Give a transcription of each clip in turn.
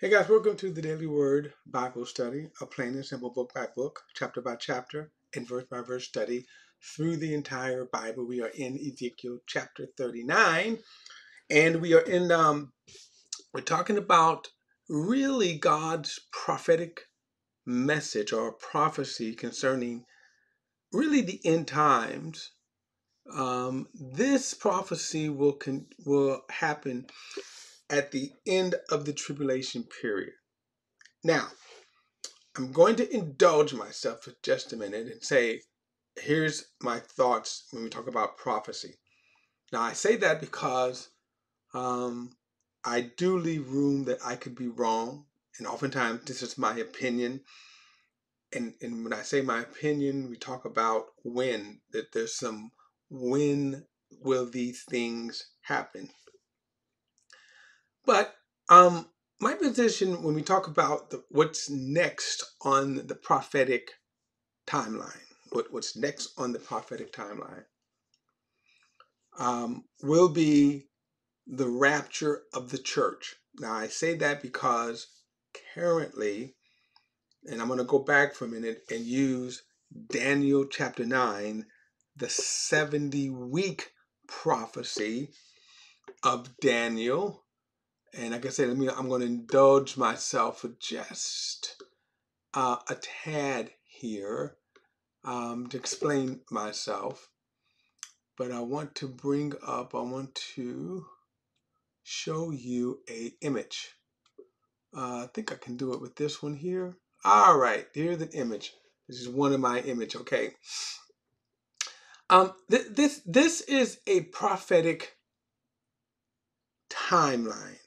Hey guys, welcome to the Daily Word Bible Study, a plain and simple book by book, chapter by chapter, and verse by verse study through the entire Bible. We are in Ezekiel chapter 39, and we are in, um, we're talking about really God's prophetic message or prophecy concerning really the end times. Um, this prophecy will con- will happen at the end of the tribulation period. Now, I'm going to indulge myself for just a minute and say, here's my thoughts when we talk about prophecy. Now, I say that because um, I do leave room that I could be wrong, and oftentimes this is my opinion. And, and when I say my opinion, we talk about when, that there's some when will these things happen. But um, my position when we talk about the, what's next on the prophetic timeline, what, what's next on the prophetic timeline, um, will be the rapture of the church. Now, I say that because currently, and I'm going to go back for a minute and use Daniel chapter 9, the 70 week prophecy of Daniel and like I said, I'm going to indulge myself for just uh, a tad here um, to explain myself. But I want to bring up, I want to show you a image. Uh, I think I can do it with this one here. All right, here's an image. This is one of my image. Okay. Um, th- this this is a prophetic timeline.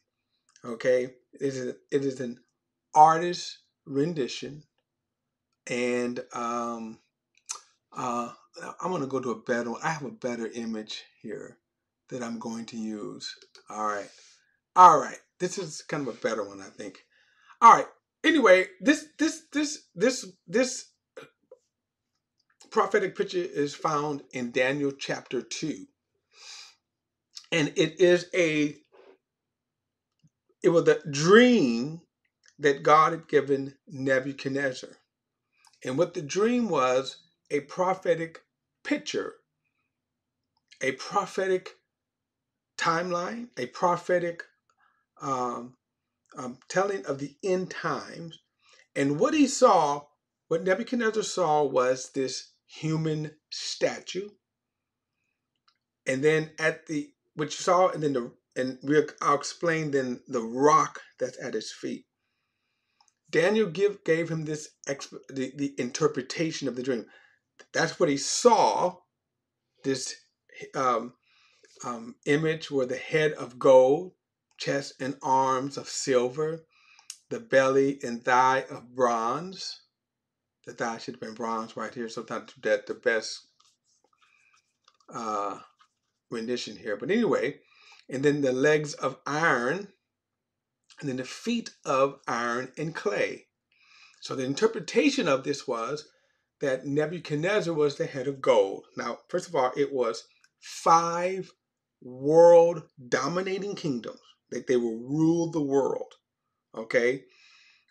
Okay, it is it is an artist rendition, and um, uh, I'm to go to a better one. I have a better image here that I'm going to use. All right, all right. This is kind of a better one, I think. All right. Anyway, this this this this this prophetic picture is found in Daniel chapter two, and it is a it was a dream that God had given Nebuchadnezzar. And what the dream was a prophetic picture, a prophetic timeline, a prophetic um, um, telling of the end times. And what he saw, what Nebuchadnezzar saw was this human statue. And then at the, what you saw, and then the and we'll, I'll explain then the rock that's at his feet. Daniel give, gave him this the, the interpretation of the dream. That's what he saw. This um, um, image where the head of gold, chest and arms of silver, the belly and thigh of bronze. The thigh should have been bronze right here, so not that the best uh, rendition here. But anyway, and then the legs of iron, and then the feet of iron and clay. So the interpretation of this was that Nebuchadnezzar was the head of gold. Now, first of all, it was five world dominating kingdoms that they will rule the world. Okay?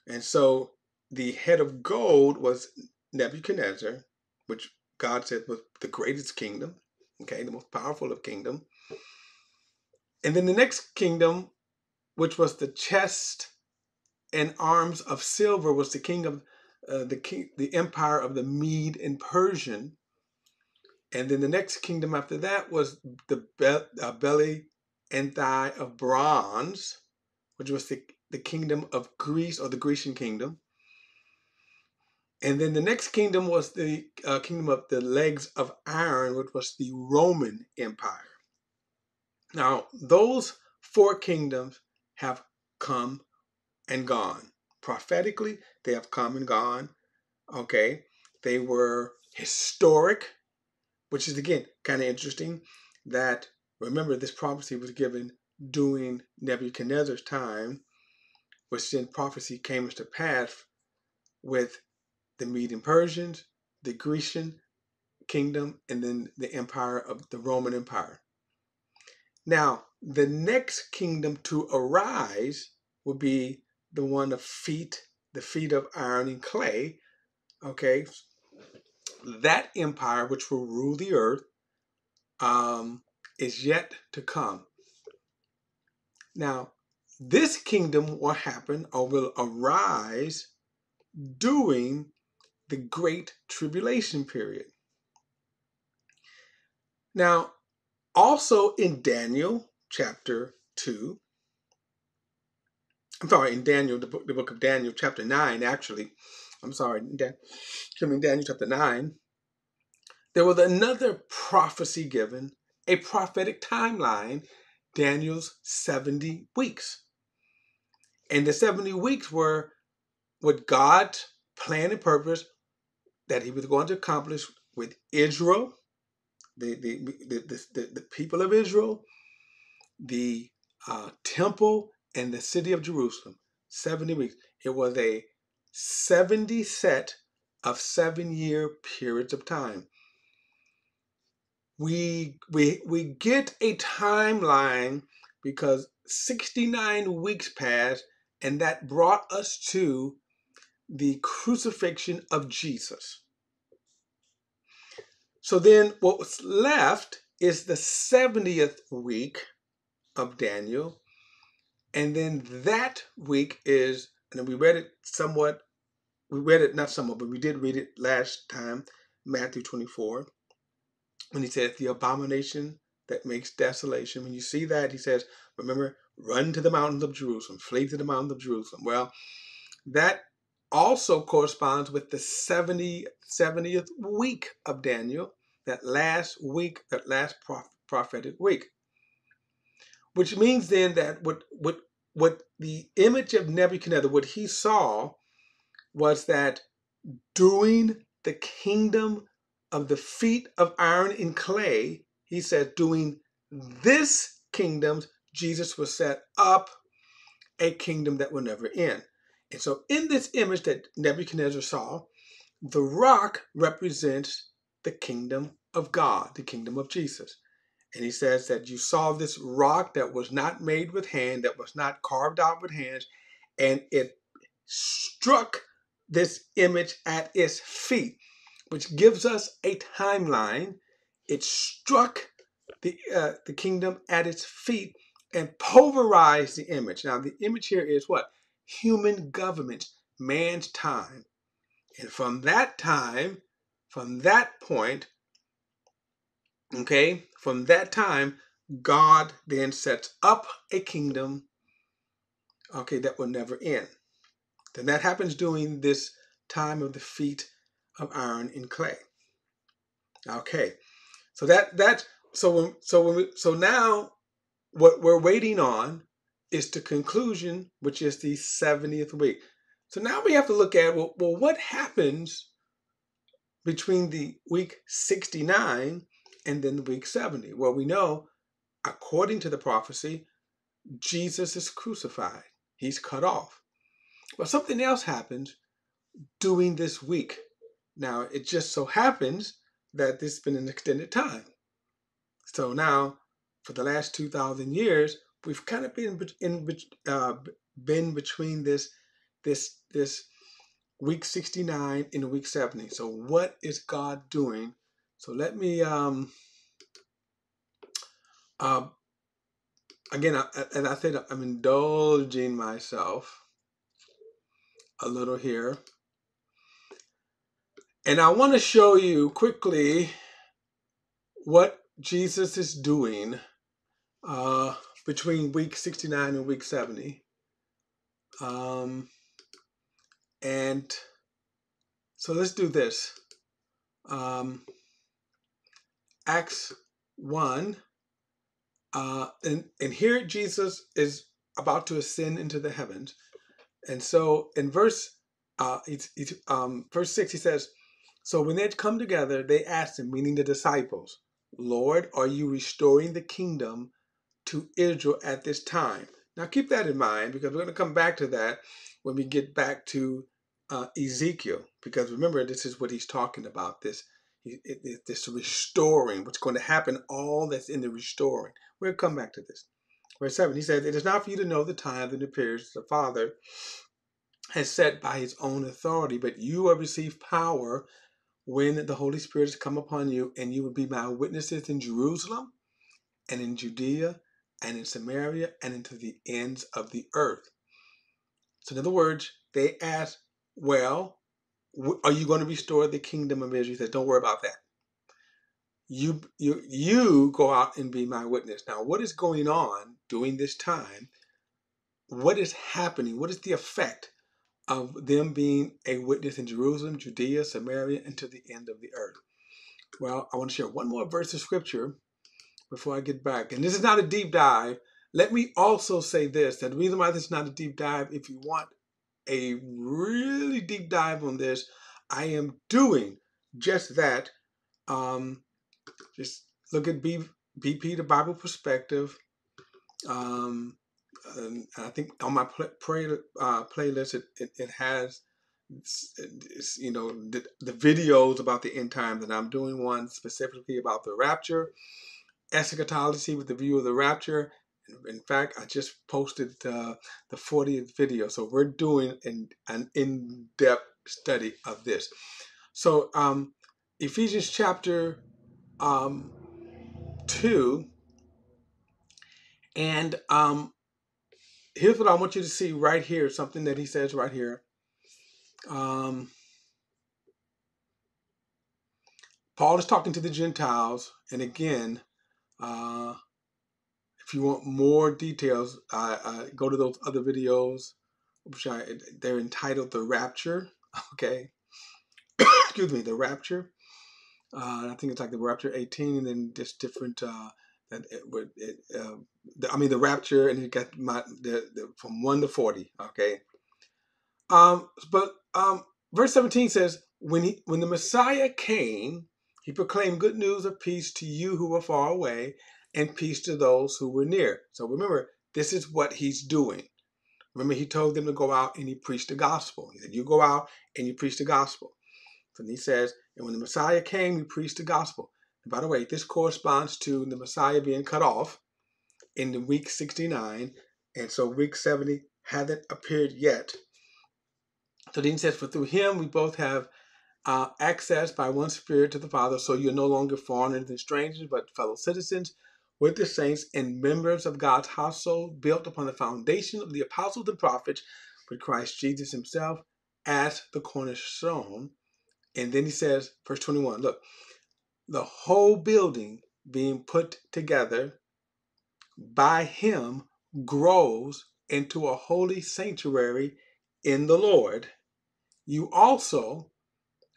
And so the head of gold was Nebuchadnezzar, which God said was the greatest kingdom, okay, the most powerful of kingdom. And then the next kingdom, which was the chest and arms of silver, was the king of uh, the king, the empire of the Mede and Persian. And then the next kingdom after that was the be- uh, belly and thigh of bronze, which was the, the kingdom of Greece or the Grecian kingdom. And then the next kingdom was the uh, kingdom of the legs of iron, which was the Roman Empire. Now, those four kingdoms have come and gone. Prophetically, they have come and gone. Okay. They were historic, which is again kind of interesting that remember this prophecy was given during Nebuchadnezzar's time, which then prophecy came to pass with the Median Persians, the Grecian kingdom, and then the empire of the Roman Empire. Now, the next kingdom to arise would be the one of feet, the feet of iron and clay. Okay, that empire which will rule the earth um, is yet to come. Now, this kingdom will happen or will arise during the Great Tribulation period. Now, also in Daniel chapter 2, I'm sorry, in Daniel, the book, the book of Daniel, chapter 9, actually, I'm sorry, Dan, Daniel chapter 9, there was another prophecy given, a prophetic timeline, Daniel's 70 weeks. And the 70 weeks were what God planned and purpose that he was going to accomplish with Israel, the, the, the, the, the people of Israel, the uh, temple, and the city of Jerusalem. 70 weeks. It was a 70 set of seven year periods of time. We, we, we get a timeline because 69 weeks passed, and that brought us to the crucifixion of Jesus. So then, what's left is the 70th week of Daniel, and then that week is, and we read it somewhat, we read it not somewhat, but we did read it last time, Matthew 24, when he says, the abomination that makes desolation. When you see that, he says, remember, run to the mountains of Jerusalem, flee to the mountains of Jerusalem. Well, that also corresponds with the 70, 70th week of Daniel, that last week, that last prophetic week. Which means then that what, what what the image of Nebuchadnezzar, what he saw was that doing the kingdom of the feet of iron and clay, he said, doing this kingdom, Jesus will set up a kingdom that will never end. And so, in this image that Nebuchadnezzar saw, the rock represents the kingdom of God, the kingdom of Jesus. And he says that you saw this rock that was not made with hand, that was not carved out with hands, and it struck this image at its feet, which gives us a timeline. It struck the, uh, the kingdom at its feet and pulverized the image. Now, the image here is what? Human government, man's time. And from that time, from that point, Okay, from that time, God then sets up a kingdom, okay, that will never end. Then that happens during this time of the feet of iron and clay. Okay, so that that so when so when we, so now what we're waiting on is the conclusion, which is the 70th week. So now we have to look at well, well what happens between the week 69 and then the week 70. Well, we know, according to the prophecy, Jesus is crucified, he's cut off. But something else happens during this week. Now, it just so happens that this has been an extended time. So now, for the last 2,000 years, we've kind of been in uh, been between this this this week 69 and week 70. So what is God doing so let me, um, uh, again, I, as I said, I'm indulging myself a little here. And I want to show you quickly what Jesus is doing uh, between week 69 and week 70. Um, and so let's do this. Um, Acts 1, uh, and, and here Jesus is about to ascend into the heavens. And so in verse uh, it's, it's, um, verse 6, he says, So when they had come together, they asked him, meaning the disciples, Lord, are you restoring the kingdom to Israel at this time? Now keep that in mind because we're going to come back to that when we get back to uh, Ezekiel. Because remember, this is what he's talking about this it, it, this restoring, what's going to happen, all that's in the restoring. We'll come back to this. Verse 7, he says, It is not for you to know the times and the periods the Father has set by his own authority, but you will receive power when the Holy Spirit has come upon you, and you will be my witnesses in Jerusalem and in Judea and in Samaria and into the ends of the earth. So, in other words, they asked, Well, are you going to restore the kingdom of Israel? He says, Don't worry about that. You, you, you go out and be my witness. Now, what is going on during this time? What is happening? What is the effect of them being a witness in Jerusalem, Judea, Samaria, and to the end of the earth? Well, I want to share one more verse of scripture before I get back. And this is not a deep dive. Let me also say this that the reason why this is not a deep dive, if you want a really deep dive on this, I am doing just that. Um, just look at B, BP, the Bible perspective. Um, and I think on my play, uh, playlist, it, it, it has, you know, the, the videos about the end times that I'm doing one specifically about the rapture eschatology with the view of the rapture. In fact, I just posted uh, the 40th video. So we're doing an, an in-depth study of this. So um, Ephesians chapter um, 2. And um, here's what I want you to see right here, something that he says right here. Um, Paul is talking to the Gentiles, and again, uh, if you want more details, uh, uh, go to those other videos, which I, they're entitled "The Rapture." Okay, excuse me, the Rapture. Uh, I think it's like the Rapture 18, and then just different. Uh, that it, it, uh, the, I mean, the Rapture, and you got my the, the, from one to 40. Okay. Um, but um, verse 17 says, "When he when the Messiah came." He proclaimed good news of peace to you who were far away and peace to those who were near. So remember, this is what he's doing. Remember, he told them to go out and he preached the gospel. He said, You go out and you preach the gospel. And he says, And when the Messiah came, he preached the gospel. And by the way, this corresponds to the Messiah being cut off in the week 69. And so week 70 hadn't appeared yet. So then he says, For through him we both have uh, access by one Spirit to the Father, so you're no longer foreigners and strangers, but fellow citizens with the saints and members of God's household, built upon the foundation of the apostles and prophets, with Christ Jesus himself as the cornerstone. And then he says, verse 21, look, the whole building being put together by him grows into a holy sanctuary in the Lord. You also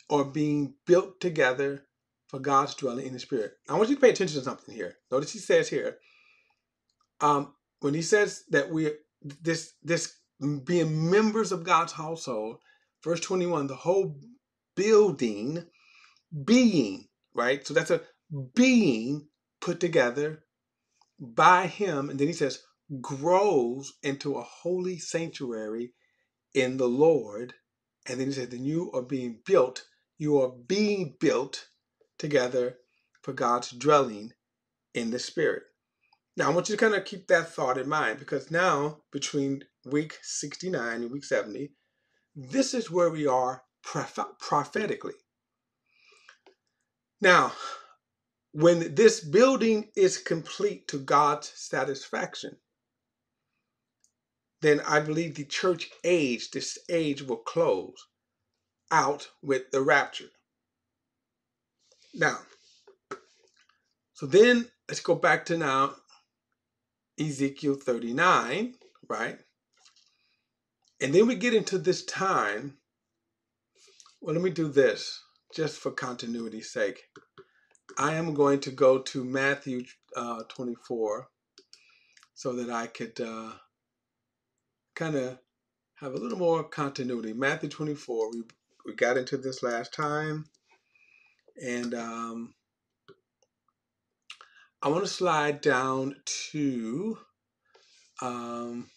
are being built together for God's dwelling in the Spirit. I want you to pay attention to something here. Notice he says here, um, when he says that we this this being members of God's household, verse 21, the whole building being, right? So that's a being put together by him, and then he says, grows into a holy sanctuary in the Lord. And then he says, then you are being built you are being built together for God's dwelling in the Spirit. Now, I want you to kind of keep that thought in mind because now, between week 69 and week 70, this is where we are prophetically. Now, when this building is complete to God's satisfaction, then I believe the church age, this age will close out with the rapture. Now, so then let's go back to now Ezekiel 39, right? And then we get into this time. Well, let me do this just for continuity's sake. I am going to go to Matthew uh, 24 so that I could uh, kind of have a little more continuity. Matthew 24, we we got into this last time. And um, I want to slide down to um,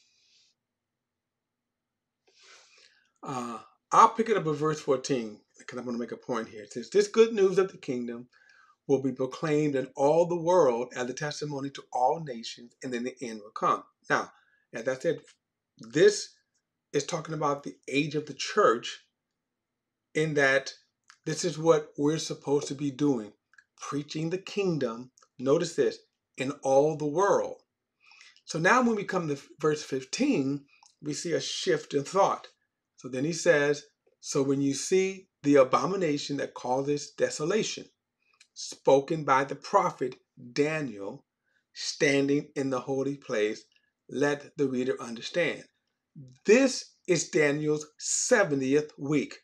uh, I'll pick it up at verse 14 because I'm going to make a point here. It says, This good news of the kingdom will be proclaimed in all the world as a testimony to all nations, and then the end will come. Now, as I said, this is talking about the age of the church in that this is what we're supposed to be doing preaching the kingdom. Notice this in all the world. So now, when we come to verse 15, we see a shift in thought. So then he says, So when you see the abomination that causes desolation, spoken by the prophet Daniel, standing in the holy place, let the reader understand. This is Daniel's 70th week,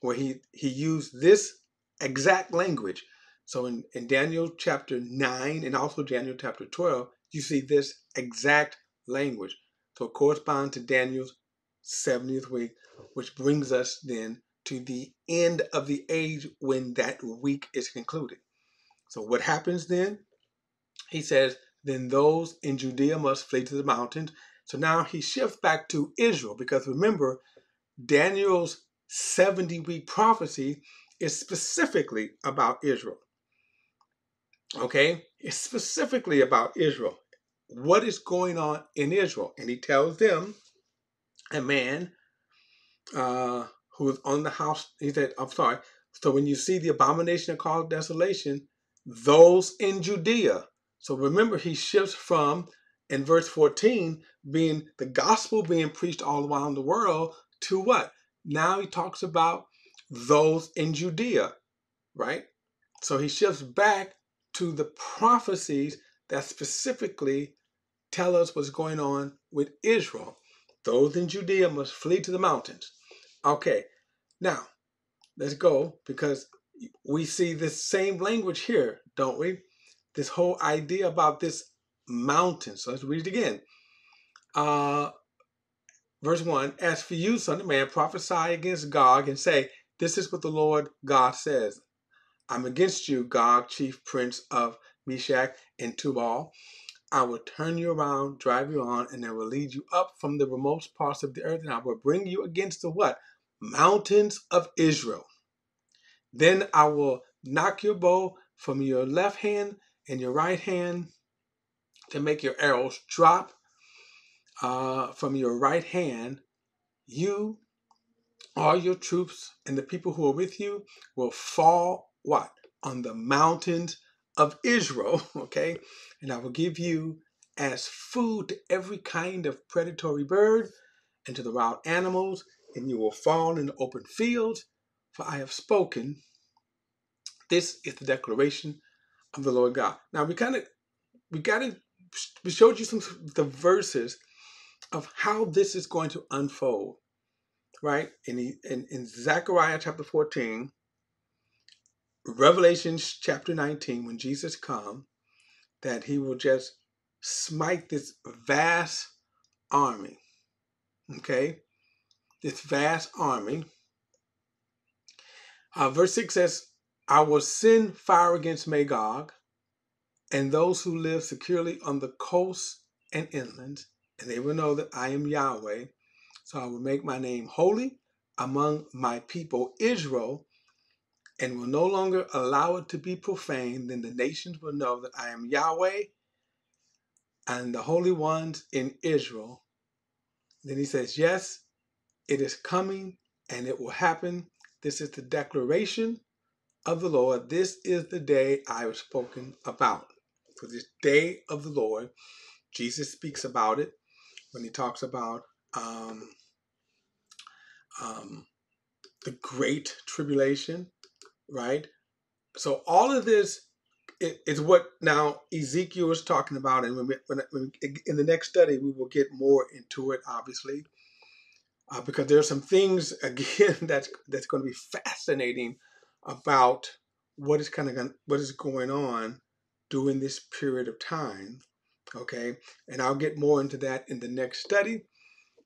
where he, he used this exact language. So in, in Daniel chapter 9 and also Daniel chapter 12, you see this exact language. So it corresponds to Daniel's 70th week, which brings us then to the end of the age when that week is concluded. So what happens then? He says, then those in Judea must flee to the mountains. So now he shifts back to Israel because remember, Daniel's 70 week prophecy is specifically about Israel. Okay? It's specifically about Israel. What is going on in Israel? And he tells them, a man uh, who is on the house, he said, I'm sorry. So when you see the abomination of called desolation, those in Judea. So remember, he shifts from in verse 14 being the gospel being preached all around the world to what? Now he talks about those in Judea, right? So he shifts back to the prophecies that specifically tell us what's going on with Israel. Those in Judea must flee to the mountains. Okay, now let's go because we see this same language here, don't we? This whole idea about this mountain. So let's read it again. Uh, verse 1 As for you, son of man, prophesy against Gog and say, This is what the Lord God says. I'm against you, Gog, chief prince of Meshech and Tubal. I will turn you around, drive you on, and I will lead you up from the remote parts of the earth, and I will bring you against the what? Mountains of Israel. Then I will knock your bow from your left hand and your right hand to make your arrows drop uh, from your right hand. You, all your troops, and the people who are with you will fall what? On the mountains of Israel, okay? And I will give you as food to every kind of predatory bird and to the wild animals, and you will fall in the open fields, for I have spoken. This is the declaration of the Lord God. Now we kind of we got to we showed you some the verses of how this is going to unfold, right? In in, in Zechariah chapter 14, Revelation chapter 19, when Jesus come, that he will just smite this vast army. Okay? This vast army. Uh, verse 6 says, I will send fire against Magog and those who live securely on the coasts and inlands, and they will know that I am Yahweh. So I will make my name holy among my people Israel, and will no longer allow it to be profaned, then the nations will know that I am Yahweh and the holy ones in Israel. Then he says, Yes, it is coming and it will happen. This is the declaration of the Lord. This is the day I have spoken about. For this day of the Lord, Jesus speaks about it when he talks about um, um, the great tribulation right? So all of this is what now Ezekiel is talking about, and when, we, when, in the next study we will get more into it, obviously, uh, because there are some things again that's that's going to be fascinating about what is kind of what is going on during this period of time. Okay, and I'll get more into that in the next study.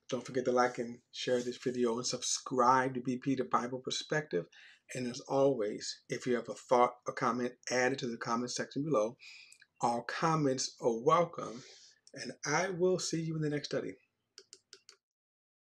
Don't forget to like and share this video and subscribe to BP the Bible Perspective. And as always, if you have a thought or comment, add it to the comment section below. All comments are welcome. And I will see you in the next study.